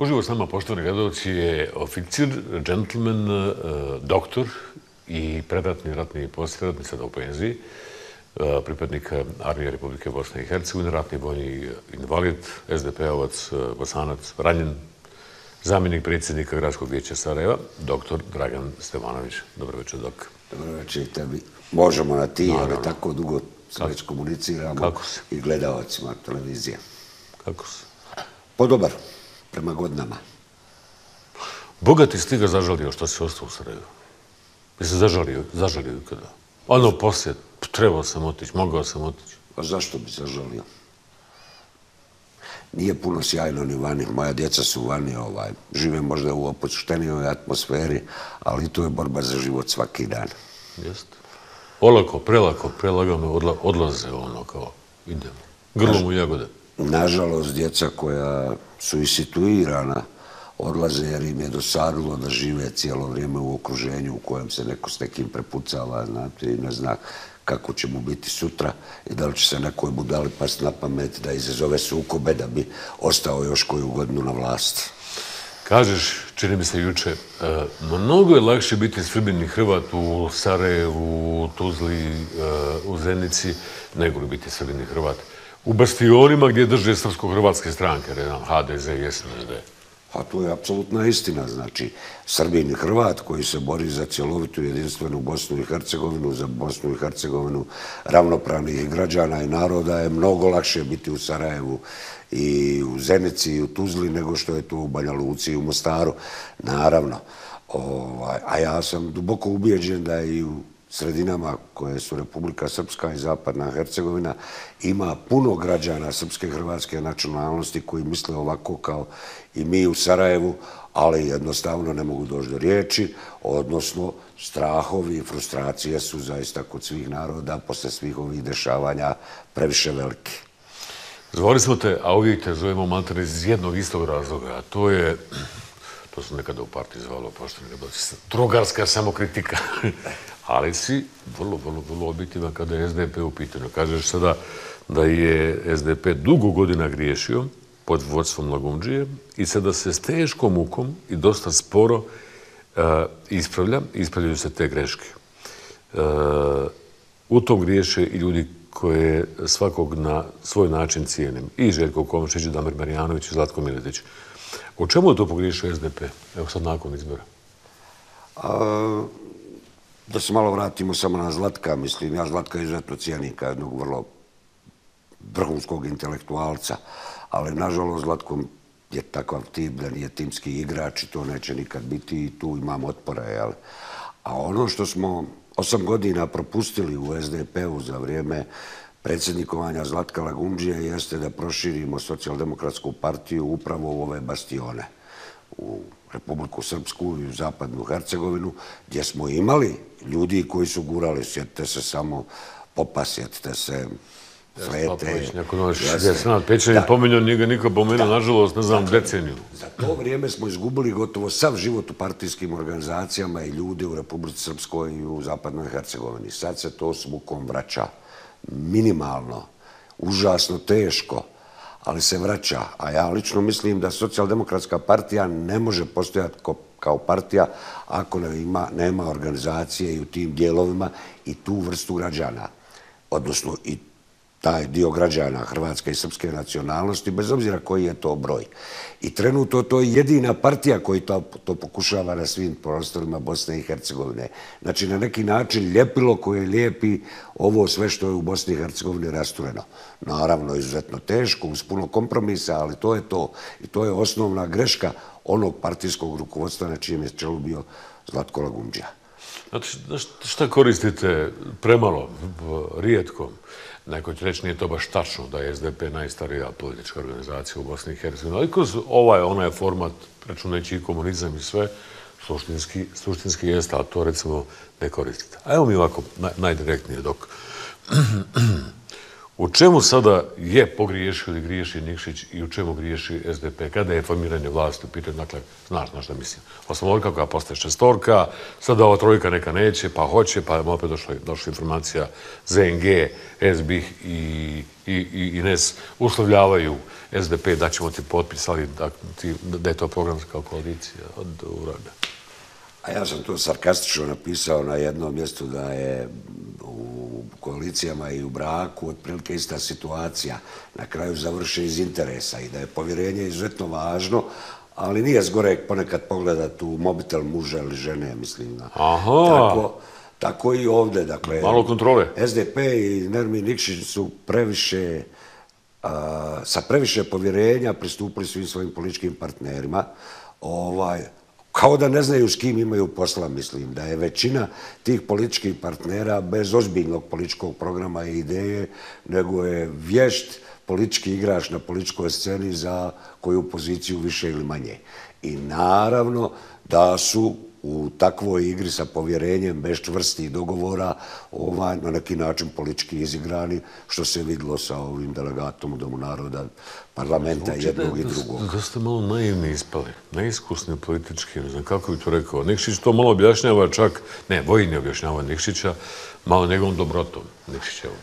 Uživo s nama, poštovani gledalci, je oficir, džentlmen, e, doktor i predatni ratni posljedratni, sada u penziji, e, pripadnik Armije Republike Bosne i Hercegovine, ratni vojni invalid, SDP-ovac, e, bosanac, ranjen, zamjenik predsjednika Gradskog vijeća Sarajeva, doktor Dragan Stevanović. Dobro večer, dok. Dobro večer, tebi. Možemo na ti, ali tako dugo se već komuniciramo i gledalacima televizije. Kako se? Podobar prema godinama. Bogati si ti ga zažalio što si ostao u Sarajevu. Jesi zažalio, zažalio kada? Ono poslije, trebao sam otići, mogao sam otići. A zašto bi zažalio? Nije puno sjajno ni vani. Moja djeca su vani, ovaj, žive možda u opuštenijoj atmosferi, ali to je borba za život svaki dan. Jeste. Olako, prelako, prelagano odla, odlaze ono kao idemo. Grlom u jagode. Nažalost, djeca koja su i situirana odlaze jer im je dosadilo da žive cijelo vrijeme u okruženju u kojem se neko s nekim prepucava, znate, i ne zna kako će mu biti sutra i da li će se nekoj budali past na pamet da izazove sukobe da bi ostao još koju godinu na vlasti. Kažeš, čini mi se juče, e, mnogo je lakše biti srbin i hrvat u Sarajevu, u Tuzli, e, u Zenici, nego li biti srbin i hrvat u bastionima gdje drže srpsko-hrvatske stranke, redam, HDZ i SNSD. A to je apsolutna istina. Znači, Srbin i Hrvat koji se bori za cjelovitu jedinstvenu Bosnu i Hercegovinu, za Bosnu i Hercegovinu ravnopravnih građana i naroda je mnogo lakše biti u Sarajevu i u Zenici i u Tuzli nego što je to u Banja Luci i u Mostaru. Naravno. Ovaj, a ja sam duboko ubijeđen da i u sredinama koje su Republika Srpska i Zapadna Hercegovina ima puno građana srpske i hrvatske nacionalnosti koji misle ovako kao i mi u Sarajevu, ali jednostavno ne mogu doći do riječi, odnosno strahovi i frustracije su zaista kod svih naroda posle svih ovih dešavanja previše velike. Zvali smo te, a uvijek te zovemo Maltene iz jednog istog razloga, a to je, to su nekada u partiji zvalo, pošto ne trugarska samokritika. ali si vrlo, vrlo, vrlo objektivan kada je SDP u pitanju. Kažeš sada da je SDP dugo godina griješio pod vodstvom Lagumđije i sada se s teškom mukom i dosta sporo uh, ispravlja, ispravljaju se te greške. Uh, u tom griješe i ljudi koje svakog na svoj način cijenim. I Željko Komšić, Damir Marijanović i Zlatko Miletić. O čemu je to pogriješio SDP? Evo sad nakon izbora. A, Da se malo vratimo samo na Zlatka, mislim, ja Zlatka izuzetno cijenim kao jednog vrlo vrhunskog intelektualca, ali nažalost Zlatko je takav tip da nije timski igrač i to neće nikad biti i tu imam otpora, jel? A ono što smo osam godina propustili u SDP-u za vrijeme predsjednikovanja Zlatka Lagumđije jeste da proširimo socijaldemokratsku partiju upravo u ove bastione u Republiku Srpsku i u Zapadnu Hercegovinu, gdje smo imali ljudi koji su gurali, sjetite se samo popa, sjetite se flete. Ja sam pomenio, nije ga niko pomenuo, nažalost, ne znam, deceniju. Za to vrijeme smo izgubili gotovo sav život u partijskim organizacijama i ljudi u Republici Srpskoj i u Zapadnoj Hercegovini. Sad se to s mukom vraća minimalno, užasno teško ali se vraća. A ja lično mislim da socijaldemokratska partija ne može postojati kao partija ako ne ima, nema organizacije i u tim dijelovima i tu vrstu građana. Odnosno i taj dio građana Hrvatske i Srpske nacionalnosti, bez obzira koji je to broj. I trenutno to je jedina partija koji to, to pokušava na svim prostorima Bosne i Hercegovine. Znači, na neki način ljepilo koje lijepi ovo sve što je u Bosni i Hercegovini rastureno. Naravno, izuzetno teško, uz puno kompromisa, ali to je to. I to je osnovna greška onog partijskog rukovodstva na čijem je čelu bio Zlatko Lagumđa. Znači, šta koristite premalo, rijetko? Neko će reći, nije to baš tačno da je SDP najstarija politička organizacija u Bosni i Hercegovini. Ali kroz ovaj, onaj format, računajući i komunizam i sve, suštinski, suštinski jeste, a to recimo ne koristite. A evo mi ovako naj, najdirektnije dok U čemu sada je pogriješio ili griješi Nikšić i u čemu griješi SDP? Kada je formiranje vlasti u pitanju, dakle, znaš na što mislim. Osmorka koja postaje šestorka, sada ova trojka neka neće, pa hoće, pa je opet došla, došla informacija ZNG, SBIH i, i, i, i uslovljavaju SDP da ćemo ti potpis, ali da, ti, da je to programska koalicija od urada. A ja sam to sarkastično napisao na jednom mjestu da je u koalicijama i u braku otprilike ista situacija. Na kraju završe iz interesa i da je povjerenje izuzetno važno, ali nije zgore ponekad pogledati u mobitel muža ili žene, mislim. Aha. Tako, tako i ovdje. Dakle, Malo kontrole. SDP i Nermin Nikšić su previše, a, sa previše povjerenja pristupili svim svojim političkim partnerima. Ovaj, kao da ne znaju s kim imaju posla, mislim, da je većina tih političkih partnera bez ozbiljnog političkog programa i ideje, nego je vješt politički igrač na političkoj sceni za koju poziciju više ili manje. I naravno da su u takvoj igri sa povjerenjem bez čvrstih dogovora ovaj, na neki način politički izigrani, što se vidlo sa ovim delegatom u Domu naroda, parlamenta Zvuči jednog da, i drugog. Da, da ste malo naivni ispali, neiskusni politički, ne znam kako bi to rekao. Nikšić to malo objašnjava čak, ne, Vojin je objašnjava Nikšića, malo njegovom dobrotom Nikšićevom.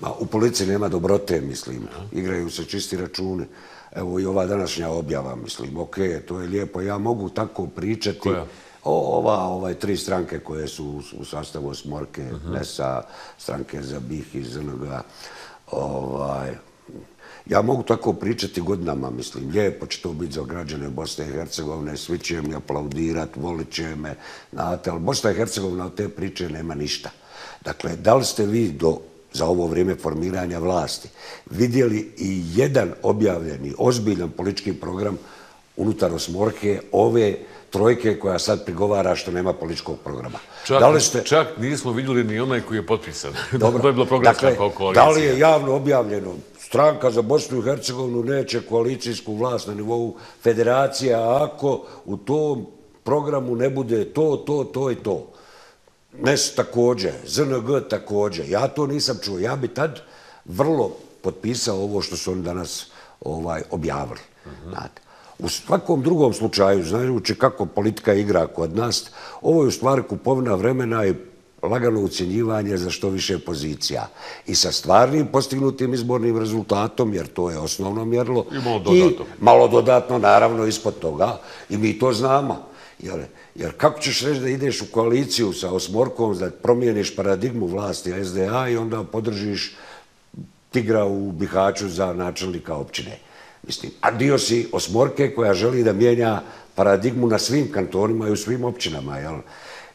Ma, u policiji nema dobrote, mislim. Igraju se čisti računi. Evo i ova današnja objava, mislim, ok, to je lijepo. Ja mogu tako pričati. Koja? O, ova, ovaj, tri stranke koje su u, u sastavu Smorke, uh -huh. NESA, stranke za BiH i ZNG. Ovaj, ja mogu tako pričati godinama, mislim, lijepo će to biti za građane Bosne i Hercegovine, svi će mi aplaudirati, volit će me, znate, ali Bosna i Hercegovina od te priče nema ništa. Dakle, da li ste vi do za ovo vrijeme formiranja vlasti vidjeli i jedan objavljeni, ozbiljan politički program unutar Osmorke ove trojke koja sad prigovara što nema političkog programa. Čak, da li ste... čak nismo vidjeli ni onaj koji je potpisan. Dobro. to je bilo programska dakle, koalicija. Da li je javno objavljeno stranka za Bosnu i Hercegovinu neće koalicijsku vlast na nivou federacija ako u tom programu ne bude to, to, to i to. NES također, ZNG također. Ja to nisam čuo. Ja bi tad vrlo potpisao ovo što su oni danas ovaj objavili. Mm -hmm. U svakom drugom slučaju, znajući kako politika igra kod nas, ovo je u stvari kupovina vremena i lagano ucjenjivanje za što više pozicija. I sa stvarnim postignutim izbornim rezultatom, jer to je osnovno mjerlo. I malo dodatno. I malo dodatno, naravno, ispod toga. I mi to znamo. Jer, jer kako ćeš reći da ideš u koaliciju sa Osmorkom, da promijeniš paradigmu vlasti SDA i onda podržiš tigra u Bihaću za načelnika općine? Mislim, a dio si Osmorke koja želi da mijenja paradigmu na svim kantonima i u svim općinama, jel?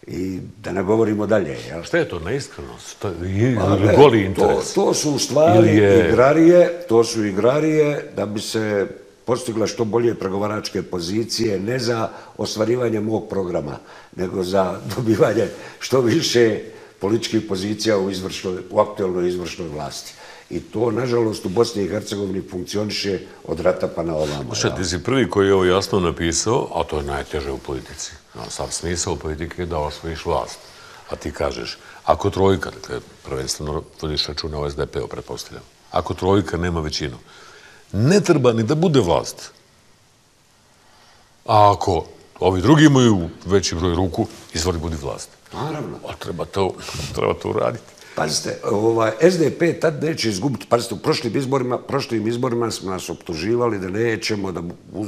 I da ne govorimo dalje, jel? Šta je to, neiskrenost? To je pa, goli interes? To, to su u stvari je... igrarije, to su igrarije da bi se postigla što bolje pregovaračke pozicije, ne za ostvarivanje mog programa, nego za dobivanje što više političkih pozicija u, izvršnoj, u aktualnoj izvršnoj vlasti. I to, nažalost, u Bosni i Hercegovini funkcioniše od rata pa na ovamo. Šta, ti si prvi koji je ovo jasno napisao, a to je najteže u politici. No, sam smisao politike je da osvojiš vlast. A ti kažeš, ako trojka, dakle, prvenstveno vodiš računa o SDP-u, pretpostavljam, ako trojka nema većinu, ne treba ni da bude vlast. A ako ovi drugi imaju veći broj ruku, izvoli budi vlast. Naravno. A treba to, treba to uraditi. Pazite, ovaj, SDP tad neće izgubiti. Pazite, u prošlim izborima, prošlim izborima smo nas optuživali da nećemo, da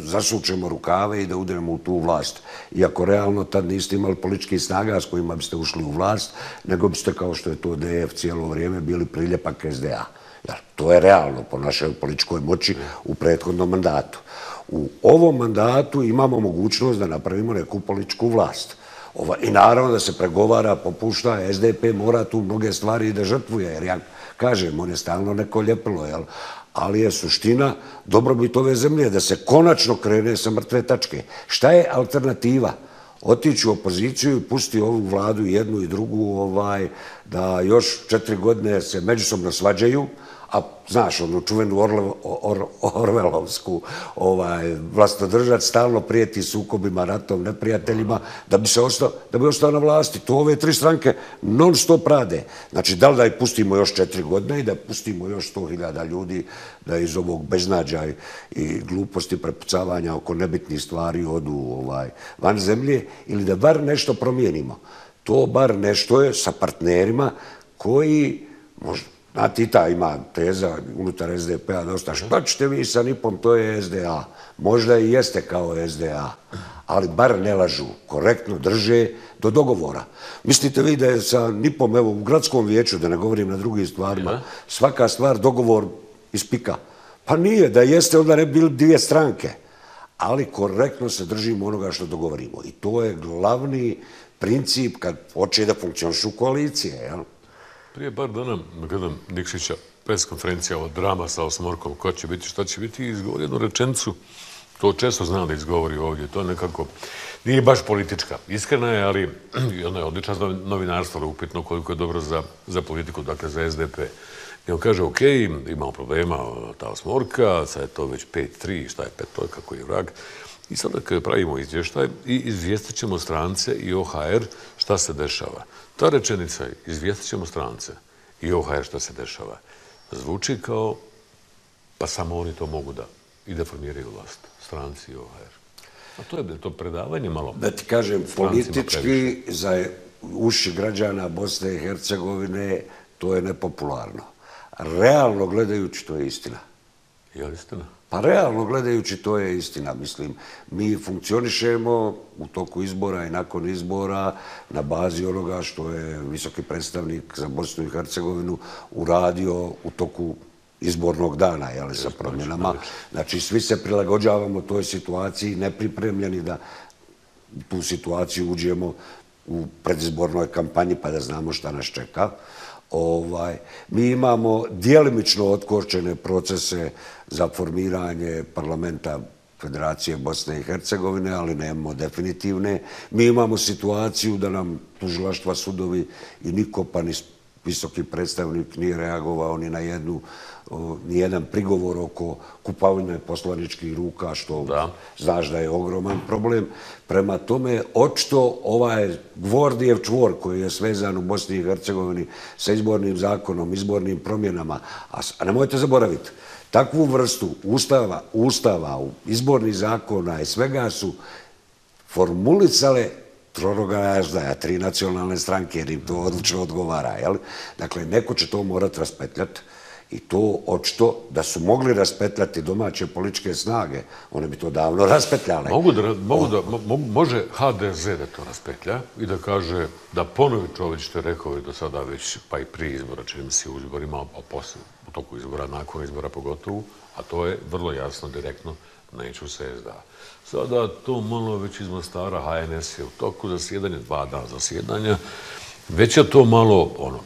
zasučemo rukave i da udremo u tu vlast. Iako realno tad niste imali politički snaga s kojima biste ušli u vlast, nego biste, kao što je to DF cijelo vrijeme, bili priljepak SDA. Ja, to je realno po našoj političkoj moći u prethodnom mandatu. U ovom mandatu imamo mogućnost da napravimo neku političku vlast. Ova, I naravno da se pregovara, popušta, SDP mora tu mnoge stvari da žrtvuje, jer ja kažem, on je stalno neko ljepilo, jel? ali je suština dobrobit ove zemlje da se konačno krene sa mrtve tačke. Šta je alternativa? Otići u opoziciju i pusti ovu vladu jednu i drugu ovaj, da još četiri godine se međusobno svađaju, a znaš, onu čuvenu Orvelovsku ovaj, vlastodržac stalno prijeti sukobima, ratom, neprijateljima, da bi se ostao, da bi ostao na vlasti. To ove tri stranke non stop rade. Znači, da li da ih pustimo još četiri godine i da pustimo još sto hiljada ljudi da iz ovog beznađa i gluposti prepucavanja oko nebitnih stvari odu ovaj, van zemlje ili da bar nešto promijenimo. To bar nešto je sa partnerima koji, možda, Na Tita ima teza unutar SDP-a dosta. Šta ćete vi sa Nipom, to je SDA. Možda i jeste kao SDA, ali bar ne lažu, korektno drže do dogovora. Mislite vi da je sa Nipom, evo, u gradskom vijeću, da ne govorim na drugim stvarima, svaka stvar dogovor ispika? Pa nije, da jeste, onda ne bili dvije stranke. Ali korektno se držimo onoga što dogovorimo. I to je glavni princip kad hoće da funkcionišu koalicije, jel? Prije bar dana gledam Nikšića, preskonferencija, o drama sa osmorkom, ko će biti, šta će biti, izgovori jednu rečenicu, to često znam da izgovori ovdje, to nekako nije baš politička. Iskrena je, ali ona je odlična za novinarstvo, ali upitno koliko je dobro za, za politiku, dakle za SDP. I on kaže, ok, imamo problema, ta osmorka, sad je to već 5-3, šta je 5 kako je vrag. I sada kada pravimo izvještaj i izvijestit ćemo strance i OHR šta se dešava. Ta rečenica, izvijestit ćemo strance i OHR šta se dešava, zvuči kao pa samo oni to mogu da i da formiraju vlast, stranci i OHR. A to je to predavanje malo. Da ti kažem, politički za uši građana Bosne i Hercegovine to je nepopularno. Realno gledajući to je istina. Je li istina? Pa realno gledajući to je istina. Mislim, mi funkcionišemo u toku izbora i nakon izbora na bazi onoga što je visoki predstavnik za Bosnu i Hercegovinu uradio u toku izbornog dana, jel, sa promjenama. Znači, svi se prilagođavamo toj situaciji, nepripremljeni da tu situaciju uđemo u predizbornoj kampanji pa da znamo šta nas čeka. Ovaj, mi imamo dijelimično otkočene procese za formiranje parlamenta Federacije Bosne i Hercegovine, ali nemamo definitivne. Mi imamo situaciju da nam tužilaštva sudovi i niko pa ni visoki predstavnik nije reagovao ni na jednu nijedan prigovor oko kupavine poslaničkih ruka, što znaš da je ogroman problem. Prema tome, očito ovaj Gvordijev čvor koji je svezan u Bosni i Hercegovini sa izbornim zakonom, izbornim promjenama, a nemojte zaboraviti, takvu vrstu ustava, ustava izbornih zakona i svega su formulicale troroga jaždaja, tri nacionalne stranke, jer im to odlično odgovara. Dakle, neko će to morat raspetljati. I to očito da su mogli raspetljati domaće političke snage, one bi to davno raspetljale. Mogu da, mogu da, mo, može HDZ da to raspetlja i da kaže da ponovi čovjek što je rekao i do sada već, pa i prije izbora, čini se u izborima, a posle, u toku izbora, nakon izbora pogotovo, a to je vrlo jasno, direktno, neću se SDA. Sada to malo već iz Mostara, HNS je u toku zasjedanja, dva dana zasjedanja, već je to malo, ono,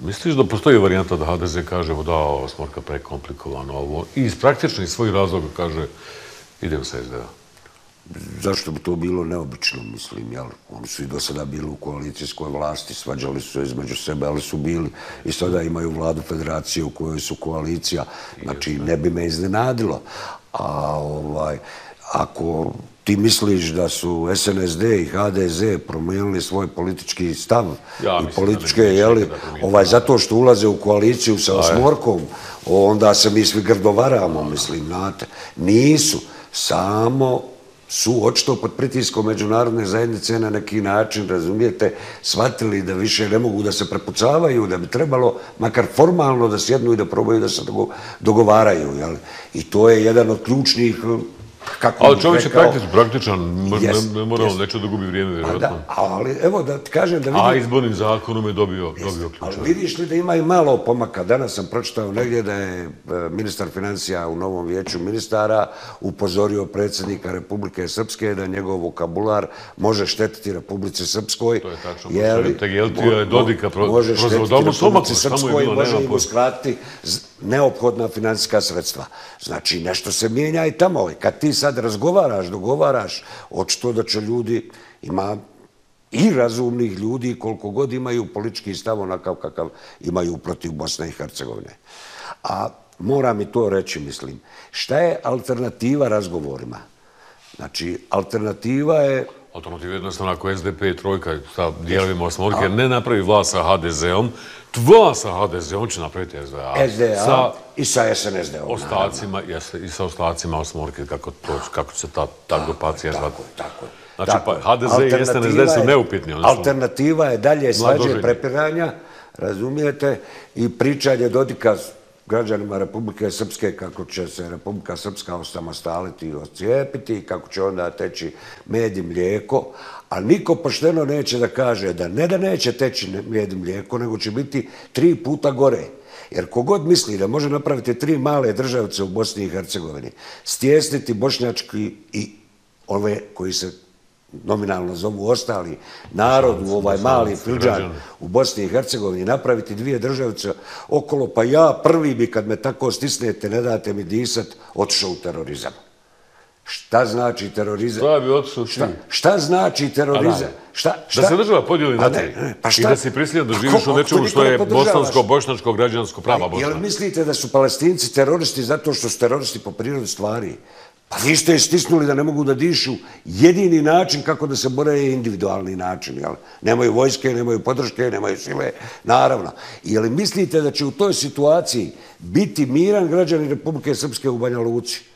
Misliš da postoji varijanta da HDZ kaže da ova smorka prekomplikovano ovo i iz praktičnih svojih razloga kaže idem sa SDA? Zašto bi to bilo neobično, mislim, jel? Oni su i do sada bili u koalicijskoj vlasti, svađali su se između sebe, ali su bili i sada imaju vladu federacije u kojoj su koalicija. Znači, ne bi me iznenadilo. A ovaj, ako ti misliš da su SNSD i HDZ promijenili svoj politički stav i političke, jeli, ovaj, zato što ulaze u koaliciju sa Osmorkom, onda se mi svi grdovaramo, mislim, znate. Nisu, samo su očito pod pritiskom međunarodne zajednice na neki način, razumijete, shvatili da više ne mogu da se prepucavaju, da bi trebalo makar formalno da sjednu i da probaju da se dogovaraju. Jel? I to je jedan od ključnih kako ali čovjek je praktičan, praktičan, ne moramo neće da gubi vrijeme, vjerojatno. Ali evo da ti kažem da vidim... A izbornim zakonom je dobio, dobio ključa. Ali vidiš li da ima i malo pomaka? Danas sam pročitao negdje da je e, ministar financija u novom vijeću ministara upozorio predsjednika Republike Srpske da njegov vokabular može štetiti Republici Srpskoj. To je tačno. Jeli, Tegeltio je Dodika prozvao. Može štetiti Republici Srpskoj može im uskratiti neophodna financijska sredstva. Znači, nešto se mijenja i tamo. Kad ti sad razgovaraš, dogovaraš, očito da će ljudi, ima i razumnih ljudi koliko god imaju politički stav onakav kakav imaju protiv Bosne i Hercegovine. A moram mi to reći, mislim. Šta je alternativa razgovorima? Znači, alternativa je... Alternativa je jednostavno ako SDP i Trojka sa dijelovima osmorke ne napravi vlast sa HDZ-om, tva sa HDZ-om će napraviti SDA. SDA sa i sa SNSD-om. Ostacima, jeste, i sa ostacima osmorke, kako, to, kako se ta, ta grupacija zvati. Tako, tako. Znači, pa HDZ i SNSD su neupitni. Alternativa je dalje svađe prepiranja, razumijete, i pričanje Dodika građanima Republike Srpske kako će se Republika Srpska osamostaliti i ocijepiti i kako će onda teći med i mlijeko, a niko pošteno neće da kaže da ne da neće teći med mlijeko, nego će biti tri puta gore. Jer kogod misli da može napraviti tri male državce u Bosni i Hercegovini, stjesniti bošnjački i ove koji se nominalno zovu ostali narod u ovaj mali filđan u Bosni i Hercegovini, napraviti dvije državice okolo, pa ja prvi bi kad me tako stisnete, ne date mi disat, otišao u terorizam. Šta znači terorizam? Šta bi otišao šta, šta znači terorizam? Šta, šta? Da se država podijeli na tri. Pa šta? I da si prisiljen da živiš u nečemu što je bosansko, bošnansko, građansko prava Bosna. Jel mislite da su palestinci teroristi zato što su teroristi po prirodi stvari? Pa vi ste stisnuli da ne mogu da dišu. Jedini način kako da se bore je individualni način. Jel? Nemaju vojske, nemaju podrške, nemaju sile, naravno. Je li mislite da će u toj situaciji biti miran građani Republike Srpske u Banja Luci?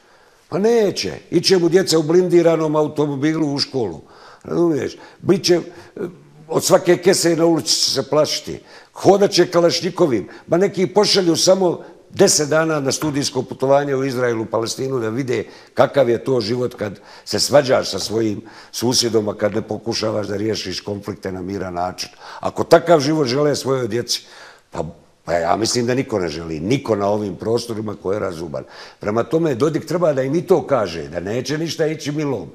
Pa neće. Iće mu djeca u blindiranom automobilu u školu. Razumiješ? Biće eh, od svake kese na ulici se plašiti. Hodaće kalašnikovim. Ma neki pošalju samo deset dana na studijsko putovanje u Izraelu, u Palestinu, da vide kakav je to život kad se svađaš sa svojim susjedom, a kad ne pokušavaš da riješiš konflikte na miran način. Ako takav život žele svojoj djeci, pa, pa ja mislim da niko ne želi, niko na ovim prostorima ko je razuman. Prema tome, Dodik treba da im i to kaže, da neće ništa ići milom,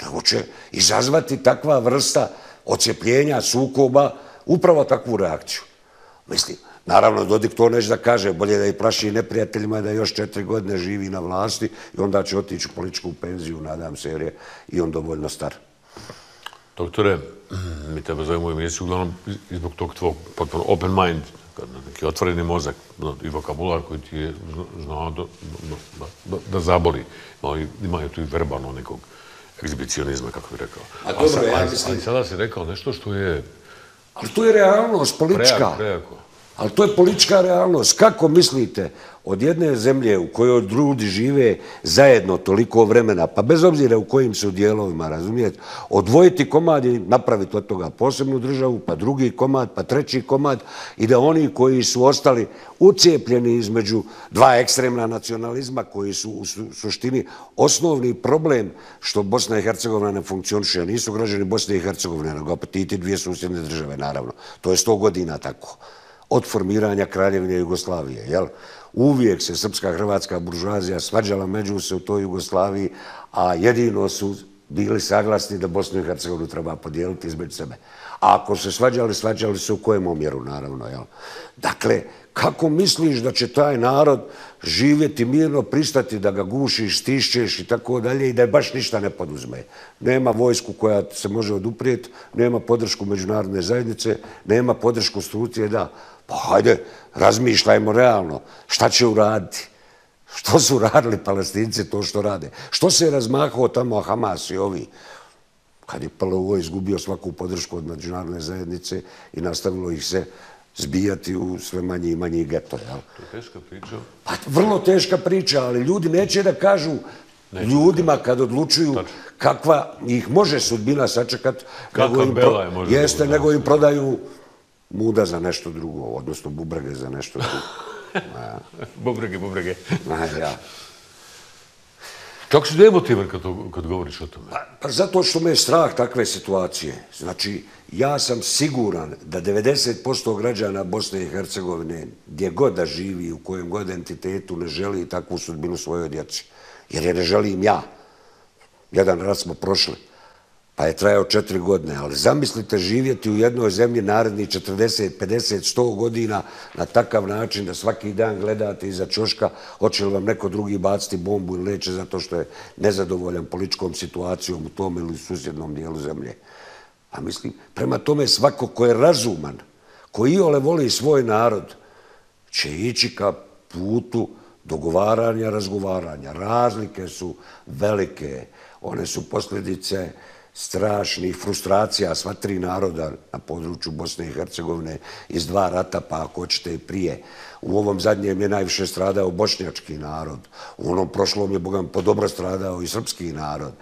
da će izazvati takva vrsta ocijepljenja, sukoba, upravo takvu reakciju. Mislim, Naravno, Dodik to neće da kaže, bolje da i praši neprijateljima da još četiri godine živi na vlasti i onda će otići u političku penziju, nadam se, jer je i on dovoljno star. Doktore, mi tebe zovemo u emisiju, uglavnom, zbog tog tvog potpuno open mind, neki otvoreni mozak i vokabular koji ti je znao da, da, da, da zaboli. Imaju tu i verbalno nekog egzibicionizma, kako bih rekao. A dobro, ja mislim... Ali sada si rekao nešto što je... Ali to je realnost, politička. Prejako, prejako. Ali to je politička realnost. Kako mislite od jedne zemlje u kojoj ljudi žive zajedno toliko vremena, pa bez obzira u kojim su dijelovima, razumijete, odvojiti komad i napraviti od toga posebnu državu, pa drugi komad, pa treći komad i da oni koji su ostali ucijepljeni između dva ekstremna nacionalizma koji su u suštini osnovni problem što Bosna i Hercegovina ne funkcioniše, nisu građani Bosne i Hercegovine, nego apetiti dvije susjedne države, naravno. To je sto godina tako od formiranja Kraljevine Jugoslavije. Jel? Uvijek se srpska hrvatska buržuazija svađala među se u toj Jugoslaviji, a jedino su bili saglasni da Bosnu i Hercegovinu treba podijeliti između sebe. A ako se svađali, svađali se u kojem omjeru, naravno. Jel? Dakle, kako misliš da će taj narod živjeti mirno, pristati da ga gušiš, stišćeš i tako dalje i da je baš ništa ne poduzme? Nema vojsku koja se može oduprijeti, nema podršku međunarodne zajednice, nema podršku strucije da Pa hajde, razmišljajmo realno. Šta će uraditi? Što su radili palestinci to što rade? Što se je razmahao tamo Hamas i ovi? Kad je PLO izgubio svaku podršku od međunarodne zajednice i nastavilo ih se zbijati u sve manji i manji geto. Jel? To je teška priča. Pa, vrlo teška priča, ali ljudi neće da kažu ljudima kad odlučuju kakva ih može sudbina sačekat. Kakva bela je može. Jeste, nego im prodaju muda za nešto drugo, odnosno bubrege za nešto drugo. bubrege, bubrege. ja. Kako si da emotivan kad, kad govoriš o tome? Pa, pa zato što me je strah takve situacije. Znači, ja sam siguran da 90% građana Bosne i Hercegovine, gdje god da živi, u kojem god entitetu, ne želi takvu sudbinu svojoj djeci. Jer je ne želim ja. Jedan rat smo prošli pa je trajao četiri godine. Ali zamislite živjeti u jednoj zemlji naredni 40, 50, 100 godina na takav način da svaki dan gledate iza čoška, hoće li vam neko drugi baciti bombu ili neće zato što je nezadovoljan političkom situacijom u tom ili susjednom dijelu zemlje. A mislim, prema tome svako ko je razuman, koji ole voli svoj narod, će ići ka putu dogovaranja, razgovaranja. Razlike su velike. One su posljedice strašnih frustracija sva tri naroda na području Bosne i Hercegovine iz dva rata, pa ako hoćete i prije. U ovom zadnjem je najviše stradao bošnjački narod. U onom prošlom je, Bogam, po dobro stradao i srpski narod.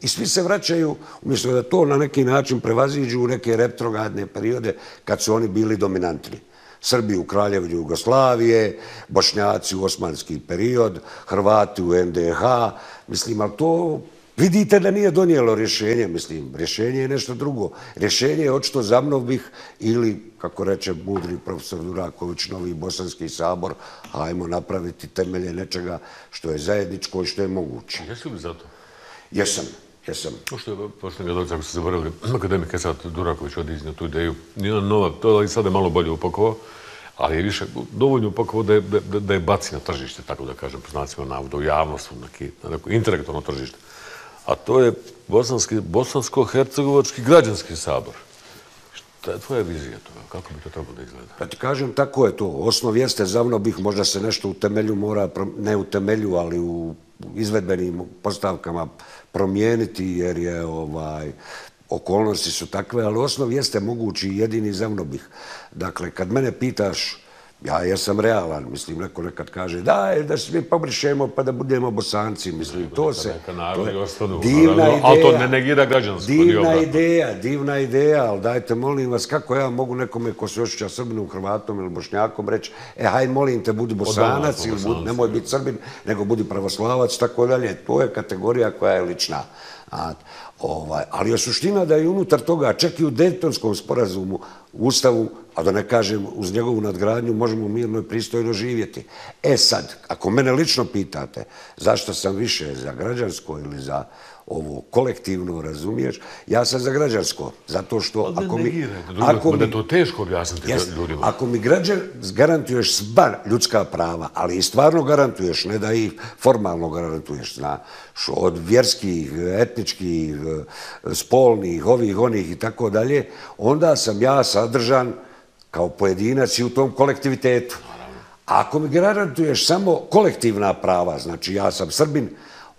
I svi se vraćaju, umjesto da to na neki način prevaziđu u neke retrogradne periode kad su oni bili dominantni. Srbi u Kraljevini Jugoslavije, Bošnjaci u osmanski period, Hrvati u NDH. Mislim, ali to vidite da nije donijelo rješenje, mislim. Rješenje je nešto drugo. Rješenje je očito za mnom bih ili, kako reče mudri profesor Duraković, novi bosanski sabor, hajmo napraviti temelje nečega što je zajedničko i što je moguće. Jesi li za to? Jesam. Jesam. Pošto je, pošto je dođe, ako ste zaboravili, akademik je sad Duraković odiznio tu ideju, nije nova, to je sad je malo bolje upakovao, ali je više dovoljno upakovao da je, da, da je baci na tržište, tako da kažem, po znacima navoda, u javnost, na neko intelektualno tržište. A to je bosanski, bosansko-hercegovački građanski sabor. Šta je tvoja vizija toga? Kako bi to trebalo da izgleda? Pa ti kažem, tako je to. Osnov jeste, zavno bih možda se nešto u temelju mora, ne u temelju, ali u izvedbenim postavkama promijeniti jer je ovaj okolnosti su takve, ali osnov jeste mogući jedini zavno bih. Dakle, kad mene pitaš, ja jesam realan, mislim, neko nekad kaže, daj, da se mi pobrišemo pa da budemo bosanci, mislim, to se... Narodi ostanu, divna ideja, ali to ne negira građansko. Divna ideja, divna ideja, ali dajte, molim vas, kako ja mogu nekome ko se ošća Srbinom, Hrvatom ili Bošnjakom reći, e, hajde, molim te, budi bosanac ili budi, nemoj biti Srbin, nego budi pravoslavac, tako dalje. To je kategorija koja je lična. Ovaj, ali je suština da je unutar toga, čak i u Daytonskom sporazumu, Ustavu, a da ne kažem uz njegovu nadgradnju, možemo mirno i pristojno živjeti. E sad, ako mene lično pitate zašto sam više za građansko ili za ovo kolektivno, razumiješ, ja sam za građansko, zato što ako mi... Ako mi, to teško objasniti ljudima. Ako mi građan, garantuješ sva ljudska prava, ali i stvarno garantuješ, ne da ih formalno garantuješ, zna, što od vjerskih, etničkih, spolnih, ovih, onih i tako dalje, onda sam ja sadržan kao pojedinac i u tom kolektivitetu. Ako mi garantuješ samo kolektivna prava, znači ja sam Srbin,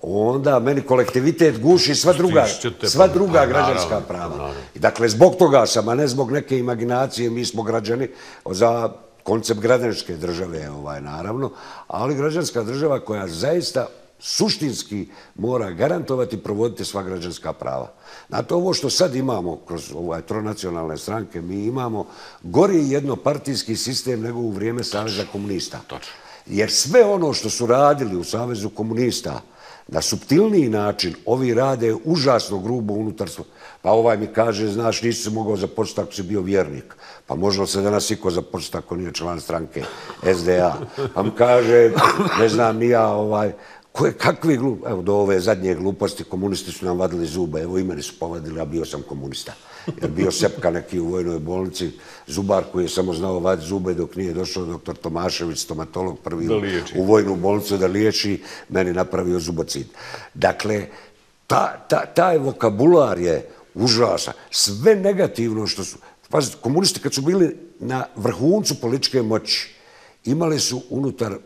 onda meni kolektivitet guši sva druga, sva druga građanska prava. I dakle, zbog toga sam, a ne zbog neke imaginacije, mi smo građani za koncept građanske države, ovaj, naravno, ali građanska država koja zaista suštinski mora garantovati i provoditi sva građanska prava. Znate, ovo što sad imamo kroz ovaj tronacionalne stranke, mi imamo gori jednopartijski sistem nego u vrijeme Saveza komunista. Jer sve ono što su radili u Savezu komunista, na subtilniji način ovi rade užasno grubo unutar svoj. Pa ovaj mi kaže, znaš, nisi se mogao započeti ako si bio vjernik. Pa možda se danas iko započeti ako nije član stranke SDA. Pa mi kaže, ne znam, nija ovaj, koje, kakve glup... Evo, do ove zadnje gluposti komunisti su nam vadili zube. Evo, i meni su povadili, a bio sam komunista. Jer bio sepka neki u vojnoj bolnici, zubar koji je samo znao vaditi zube dok nije došao doktor Tomašević, stomatolog prvi u vojnu bolnicu da liječi, meni napravio zubocid. Dakle, ta, ta, taj vokabular je užasan. Sve negativno što su... Pazite, komunisti kad su bili na vrhuncu političke moći, imali su unutar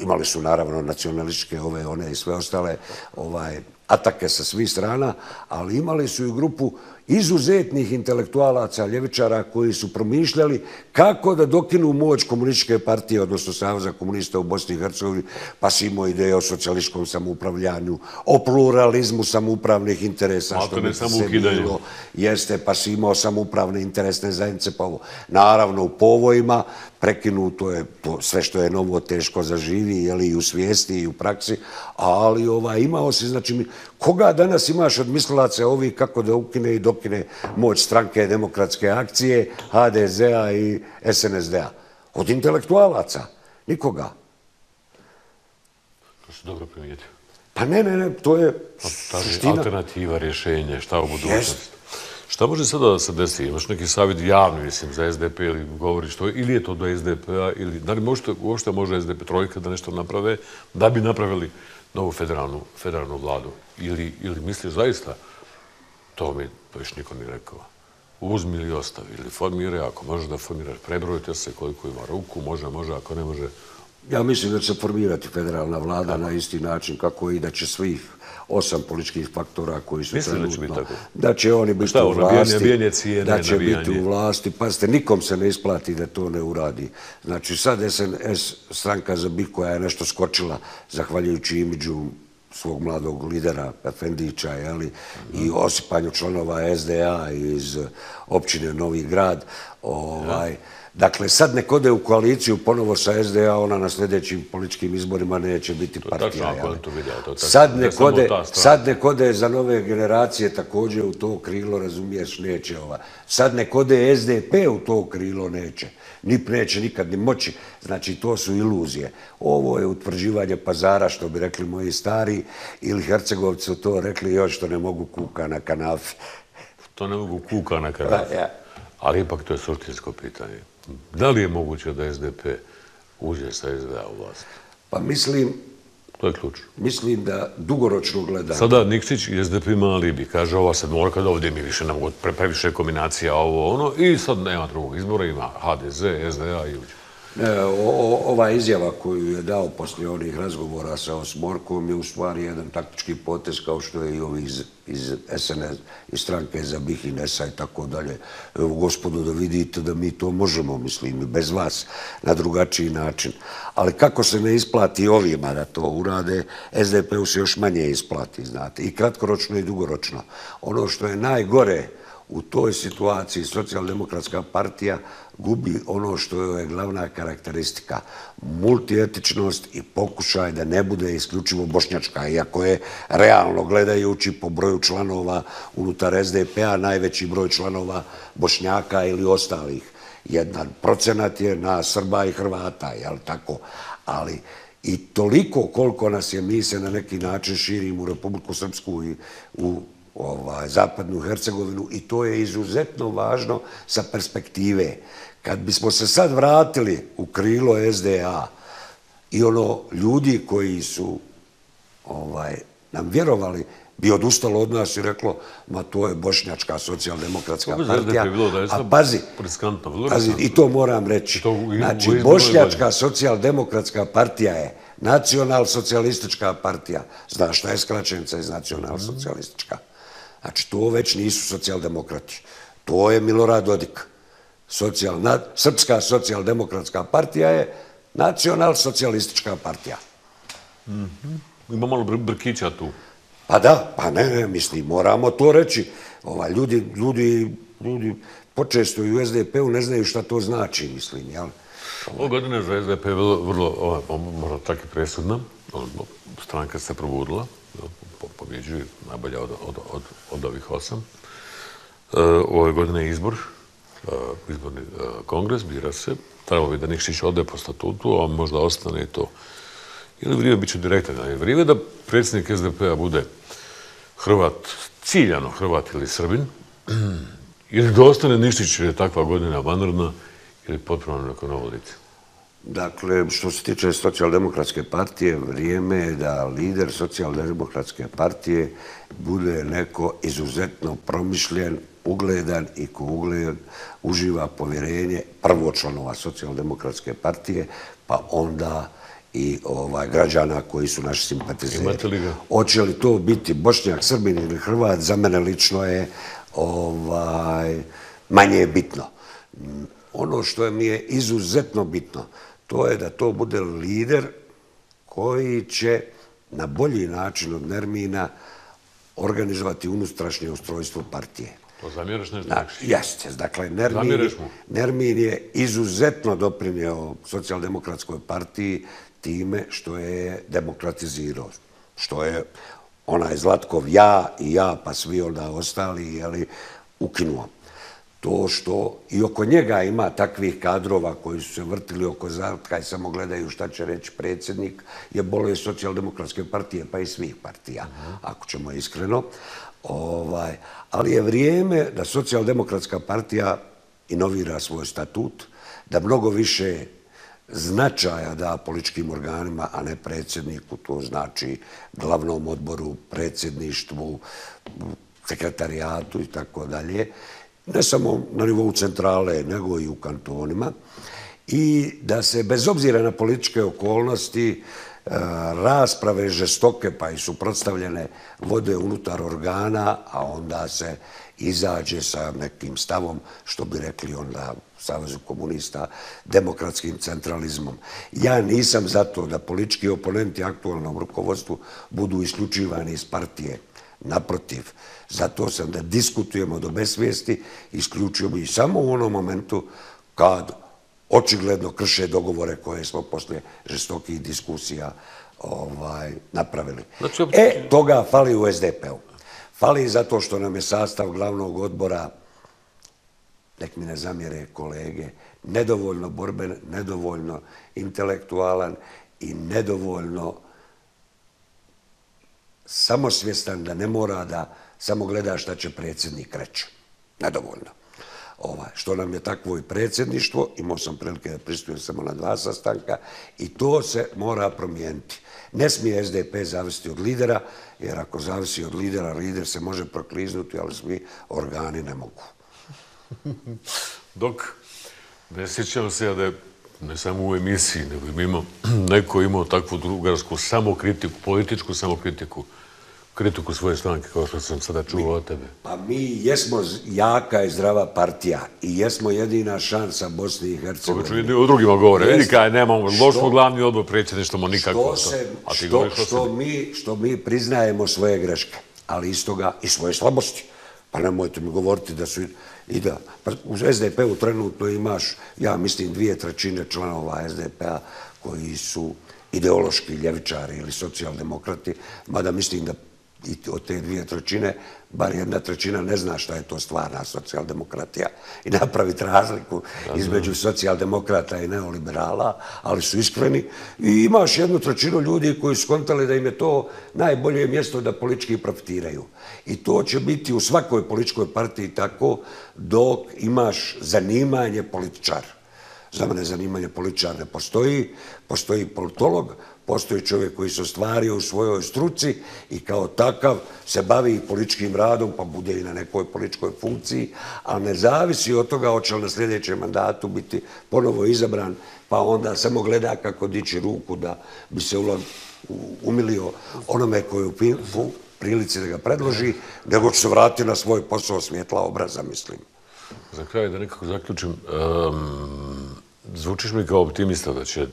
imali su naravno nacionalističke ove, one i sve ostale ovaj, atake sa svih strana, ali imali su i grupu izuzetnih intelektualaca, ljevičara koji su promišljali kako da dokinu moć komunističke partije, odnosno Savza komunista u Bosni i Hercegovini, pa si imao ideje o socijalističkom samoupravljanju, o pluralizmu samoupravnih interesa, što bi se bilo, jeste, pa si imao samoupravne interesne zajednice, pa ovo. Naravno, u povojima, prekinuto je to sve što je novo teško zaživi, jeli, i u svijesti i u praksi, ali ova, imao si, znači, koga danas imaš od mislilaca ovih kako da ukine i dokine moć stranke demokratske akcije, HDZ-a i SNSD-a? Od intelektualaca. Nikoga. To se dobro primijetio. Pa ne, ne, ne, to je suština. Alternativa, rješenje, šta u budućnosti? Šta može sada da se desi? Imaš neki savjet javni, mislim, za SDP ili govoriš to, ili je to do SDP-a, ili da li možete, uopšte može SDP trojka da nešto naprave, da bi napravili novu federalnu, federalnu vladu? Ili, ili misliš zaista, to mi to još niko nije rekao, uzmi ili ostavi, ili formiraj, ako možeš da formiraš, prebrojite se koliko ima ruku, može, može, ako ne može, Ja mislim da će se formirati federalna vlada na isti način kako i da će svih osam političkih faktora koji su Mislim trenutno... da će. Da će oni biti Šta, u ono, vlasti. nabijanje cijene, Da će nabijanje. biti u vlasti. Pazite, nikom se ne isplati da to ne uradi. Znači, sad SNS, stranka za BiH koja je nešto skočila, zahvaljujući imidžu svog mladog lidera Efendića jeli, i osipanju članova SDA iz općine Novi Grad. Ovaj, Dakle, sad nek ode u koaliciju ponovo sa SDA, ona na sljedećim političkim izborima neće biti partija. to vidio, to je. Sad Ne nek ode, ta strana. sad nek ode za nove generacije također u to krilo, razumiješ, neće ova. Sad nek ode SDP u to krilo, neće. NIP neće nikad ni moći. Znači, to su iluzije. Ovo je utvrđivanje pazara, što bi rekli moji stari, ili Hercegovci su to rekli još što ne mogu kuka na kanafi. To ne mogu kuka na. Da, ja. Ali ipak to je suštinsko pitanje. Da li je moguće da SDP uđe sa SDA u vlast? Pa mislim, To je ključ. mislim da dugoročno gledam. Sada Nikšić i SDP ima alibi. Kaže, ova sad mora kad ovdje mi više ne mogu pre, previše kombinacija ovo ono i sad nema drugog izbora, ima HDZ, SDA i uđe. E, o- ova izjava koju je dao poslije onih razgovora sa Osmorkom je u stvari jedan taktički potez kao što je i ovi iz, iz SNS, iz stranke za BiH i i tako dalje. Evo, gospodo, da vidite da mi to možemo, mislim, i bez vas, na drugačiji način. Ali kako se ne isplati ovima da to urade, SDP-u se još manje isplati, znate, i kratkoročno i dugoročno. Ono što je najgore u toj situaciji socijaldemokratska partija gubi ono što je glavna karakteristika. Multietičnost i pokušaj da ne bude isključivo bošnjačka, iako je realno gledajući po broju članova unutar SDP-a najveći broj članova bošnjaka ili ostalih. Jedan procenat je na Srba i Hrvata, jel tako? Ali i toliko koliko nas je, mi se na neki način širimo u Republiku Srpsku i u ovaj, zapadnu Hercegovinu i to je izuzetno važno sa perspektive. Kad bismo se sad vratili u krilo SDA i ono ljudi koji su ovaj, nam vjerovali, bi odustalo od nas i reklo, ma to je bošnjačka socijaldemokratska partija. A pazi, i to moram reći. Znači, bošnjačka socijaldemokratska partija je nacional-socijalistička partija. Znaš šta je skraćenica iz nacional-socijalistička? Znači, to već nisu socijaldemokrati. To je Milorad Dodik. Socijal, na, Srpska socijaldemokratska partija je nacional-socijalistička partija. Ima malo br brkića tu. Pa da, pa ne, ne, mislim, moramo to reći. Ovaj, ljudi, ljudi, ljudi počesto i u SDP-u ne znaju šta to znači, mislim, jel? Ova godina za SDP je vrlo, vrlo ovaj, možda čak i presudna. Stranka se probudila, pobjeđuju, najbolje od, od, od, od ovih osam. E, ove godine je izbor, e, izborni e, kongres, bira se. Trebalo bi da Nikšić ode po statutu, a možda ostane i to. Ili vrijeme bit će direktan, ali vrijeme da predsjednik SDP-a bude Hrvat, ciljano Hrvat ili Srbin, ili da ostane Nikšić jer je takva godina vanredna, ili potpuno neko novo lice. Dakle, što se tiče socijaldemokratske partije, vrijeme je da lider socijaldemokratske partije bude neko izuzetno promišljen, ugledan i ko ugled uživa povjerenje prvo članova socijaldemokratske partije, pa onda i ovaj građana koji su naši simpatizeri. Imate li ga? Hoće li to biti Bošnjak, Srbin ili Hrvat, za mene lično je ovaj, manje je bitno. Ono što mi je izuzetno bitno, to je da to bude lider koji će na bolji način od Nermina organizovati unutrašnje ustrojstvo partije. To zamjeraš nešto? Da, jeste. Dakle, Nermin? Nermin je izuzetno doprinio socijaldemokratskoj partiji time što je demokratizirao. Što je onaj Zlatkov ja i ja, pa svi onda ostali, jeli, ukinuo. To što i oko njega ima takvih kadrova koji su se vrtili oko Zlatka i samo gledaju šta će reći predsjednik, je bolje socijaldemokratske partije, pa i svih partija, ako ćemo iskreno. Ovaj, ali je vrijeme da socijaldemokratska partija inovira svoj statut, da mnogo više značaja da političkim organima, a ne predsjedniku, to znači glavnom odboru, predsjedništvu, sekretarijatu i tako dalje, ne samo na nivou centrale, nego i u kantonima. i da se bez obzira na političke okolnosti e, rasprave žestoke pa i suprotstavljene vode unutar organa, a onda se izađe sa nekim stavom, što bi rekli onda Savezu komunista, demokratskim centralizmom. Ja nisam za to da politički oponenti aktualnom rukovodstvu budu isključivani iz partije. Naprotiv, zato sam da diskutujemo do besvijesti, isključujemo i samo u onom momentu kad očigledno krše dogovore koje smo posle žestokih diskusija ovaj, napravili. Znači, e, toga fali u SDP-u. Fali zato što nam je sastav glavnog odbora, nek mi ne zamjere kolege, nedovoljno borben, nedovoljno intelektualan i nedovoljno samosvjestan da ne mora da samo gleda šta će predsjednik reći. Nedovoljno. Ovaj, što nam je takvo i predsjedništvo, imao sam prilike da pristujem samo na dva sastanka i to se mora promijeniti. Ne smije SDP zavisiti od lidera, jer ako zavisi od lidera, lider se može prokliznuti, ali svi organi ne mogu. Dok ne sjećam se da je ne samo u emisiji, nego imamo, neko imao takvu drugarsku samokritiku, političku samokritiku, kritiku svoje stranke, kao što sam sada čuo od tebe? Pa mi jesmo jaka i zdrava partija i jesmo jedina šansa Bosne i Hercegovine. To ću u drugima govore. Vidi kaj, nemamo, loš smo glavni odbor predsjedništvo, nikako. Što, se, A ti što, što, mi, što mi priznajemo svoje greške, ali istoga i svoje slabosti. Pa nemojte mi govoriti da su i da. Pa u SDP-u trenutno imaš, ja mislim, dvije trećine članova SDP-a koji su ideološki ljevičari ili socijaldemokrati, mada mislim da i od te dvije trećine, bar jedna trećina ne zna šta je to stvarna socijaldemokratija i napraviti razliku između socijaldemokrata i neoliberala, ali su iskreni. I imaš jednu trećinu ljudi koji su kontali da im je to najbolje mjesto da politički profitiraju. I to će biti u svakoj političkoj partiji tako dok imaš zanimanje političara. Za mene zanimanje političara ne postoji, postoji politolog, postoji čovjek koji se ostvario u svojoj struci i kao takav se bavi i političkim radom, pa bude i na nekoj političkoj funkciji, ali ne zavisi od toga hoće li na sljedećem mandatu biti ponovo izabran, pa onda samo gleda kako dići ruku da bi se umilio onome koji je u prilici da ga predloži, nego će se vratiti na svoj posao svjetla obraza, mislim. Za kraj da nekako zaključim, zvučiš mi kao optimista da će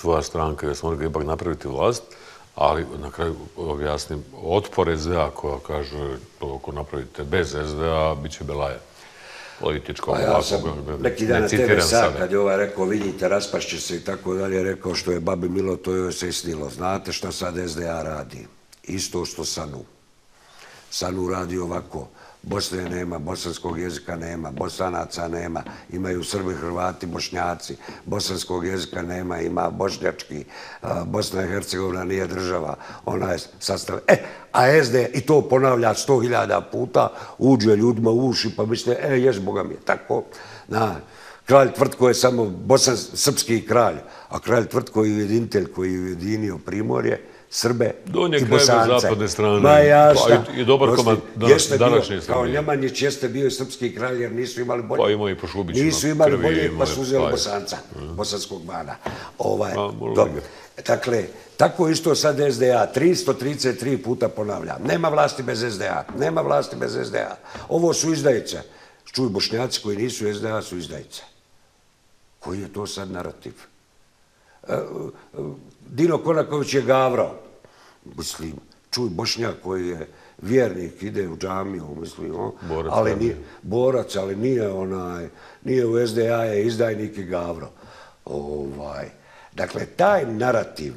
tvoja stranka da smo ipak napraviti vlast, ali na kraju objasnim, otpor SDA koja kaže to ako napravite bez SDA, bit će belaje političko. Pa ja sam neki dan na TV sad, kad je ovaj rekao, vidite, raspašće se i tako dalje, rekao što je babi Milo, to joj se isnilo. Znate šta sad SDA radi? Isto što Sanu. Sanu radi ovako. Bosne nema, bosanskog jezika nema, bosanaca nema, imaju Srbi, Hrvati, Bošnjaci, bosanskog jezika nema, ima bošnjački, Bosna i Hercegovina nije država, ona je sastavljena. E, a SD, i to ponavlja sto hiljada puta, uđe ljudima u uši, pa mislite, e, ješ, Boga mi je tako. Na, kralj Tvrtko je samo bosan, srpski kralj, a kralj Tvrtko je ujedinitelj koji je ujedinio Primorje, Srbe Donje i Bosance. Donje zapadne strane. Ma. Pa, I, I dobar komad danas, današnje Srbije. Kao Njemanjić jeste bio srpski kralj jer nisu imali bolje. Pa imao i po Šubićima. Nisu imali krvi, bolje pa su uzeli Bosanca, mm. bosanskog bana. Ovaj, A, dobro. Dakle, tako isto sad SDA, 333 puta ponavljam. Nema vlasti bez SDA, nema vlasti bez SDA. Ovo su izdajice. Čuj, bošnjaci koji nisu SDA su izdajice. Koji je to sad narativ? E, e, Dino Konaković je gavrao. Mislim, čuj, Bošnjak koji je vjernik, ide u džamiju, mislim, o, borac, ali nije, borac, ali nije onaj, nije u SDA, je izdajnik i gavro. Ovaj, dakle, taj narativ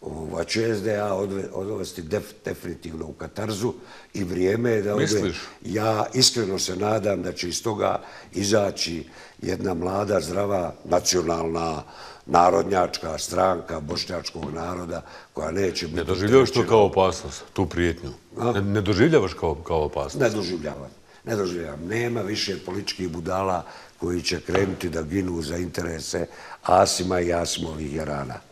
ovaj, će SDA odvesti def, definitivno u katarzu i vrijeme je da ode, ja iskreno se nadam da će iz toga izaći jedna mlada, zdrava, nacionalna, narodnjačka stranka bošnjačkog naroda koja neće biti... Ne doživljavaš to kao opasnost, tu prijetnju? Ne, ne doživljavaš kao, kao opasnost? Ne doživljavam. Ne doživljavam. Nema više političkih budala koji će krenuti da ginu za interese Asima i Asimovih jarana.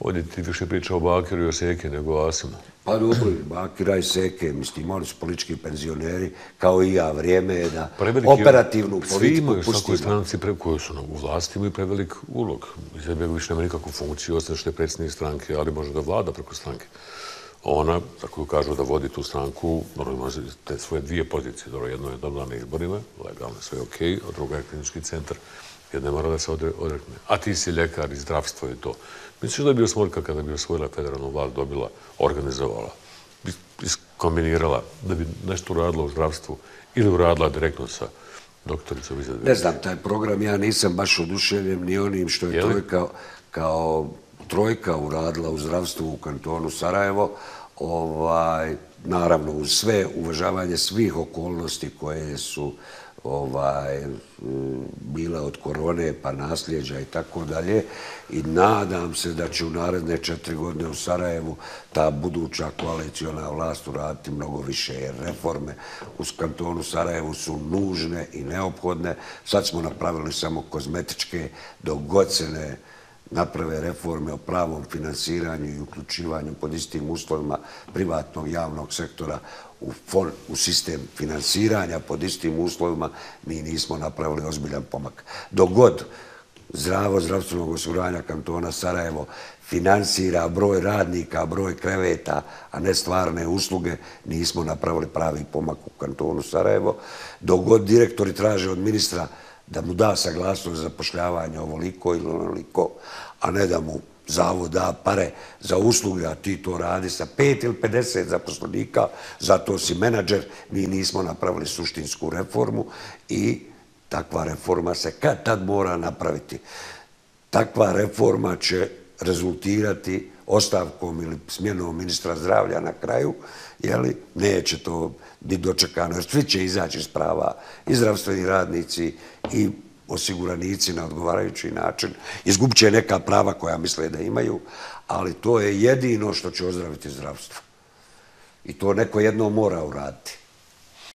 Ovdje ti više priča o Bakiru i o Seke nego o Asimu. Pa dobro, Bakira i Seke, mislim, imali su politički penzioneri, kao i ja, vrijeme je da operativnu politiku pustimo. Svi imaju svakoj stranci koji su u vlasti, imaju prevelik ulog. Izetbegović više nema nikakvu funkciju, ostaje što je predsjednik stranke, ali može da vlada preko stranke. Ona, tako kažu da vodi tu stranku, normalno te svoje dvije pozicije. Dobro, jedno je dobila na izborima, legalno, sve je okej, a drugo je klinički centar, jer ne mora da se odrekne. A ti si ljekar i zdravstvo i to. Misliš da bi Osmorka kada bi osvojila federalnu vlast dobila, organizovala, kombinirala, da bi nešto uradila u zdravstvu ili uradila direktno sa doktoricom Izadbe? Ne znam, taj program ja nisam baš oduševljen ni onim što je trojka, kao trojka uradila u zdravstvu u kantonu Sarajevo. Ovaj, naravno, uz sve uvažavanje svih okolnosti koje su ovaj, bila od korone pa nasljeđa i tako dalje. I nadam se da će u naredne četiri godine u Sarajevu ta buduća koalicijona vlast uraditi mnogo više. Jer reforme u kantonu Sarajevu su nužne i neophodne. Sad smo napravili samo kozmetičke dok god se ne naprave reforme o pravom finansiranju i uključivanju pod istim uslovima privatnog javnog sektora u, u sistem finansiranja pod istim uslovima, mi nismo napravili ozbiljan pomak. Dogod zdravo zdravstvenog osiguranja kantona Sarajevo finansira broj radnika, broj kreveta, a ne stvarne usluge, nismo napravili pravi pomak u kantonu Sarajevo. Dogod direktori traže od ministra da mu da saglasnost za zapošljavanje ovoliko ili onoliko, a ne da mu zavod da pare za usluge, a ti to radi sa pet ili 50 zaposlenika, zato si menadžer, mi nismo napravili suštinsku reformu i takva reforma se kad tad mora napraviti. Takva reforma će rezultirati ostavkom ili smjenom ministra zdravlja na kraju, jeli, neće to ni dočekano, jer svi će izaći iz prava, i zdravstveni radnici, i osiguranici na odgovarajući način. Izgubit će neka prava koja misle da imaju, ali to je jedino što će ozdraviti zdravstvo. I to neko jedno mora uraditi.